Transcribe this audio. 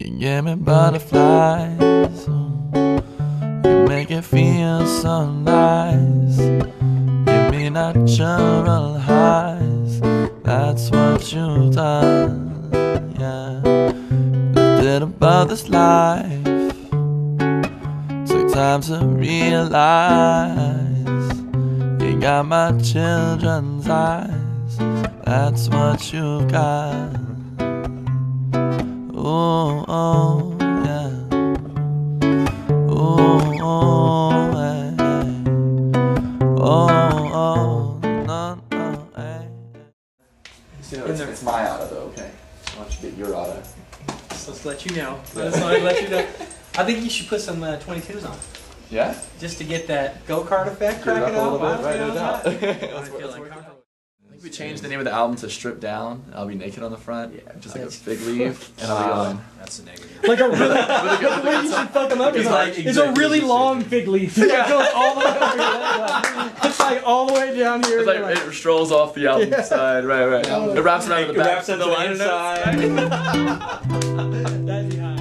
You give me butterflies. You make it feel so nice. Give me natural highs. That's what you've done. Yeah. Lifted above this life. Took time to realize. You got my children's eyes. That's what you've got. Oh, yeah. Oh, oh, hey, hey. Oh, oh, no, no, hey. You know, it's, it's my auto though, okay? Why don't you get your auto? So let's let you know. I just wanted to let you know. I think you should put some uh, 22s on. Yeah? Just to get that go kart effect cracking up a little bit, right? No doubt. Changed the name of the album to Strip Down. I'll be naked on the front, Yeah, just like a fig leaf, and I'll be going. That's a negative. Like a really, the way you should fuck them up is It's like, like it's a really executive long fig leaf. It goes all the way over your leg. It's like all the way down here. It's you're like it strolls off the album Yeah. side, right, right. It wraps around the back. It wraps up the to the liner notes. That'd be high.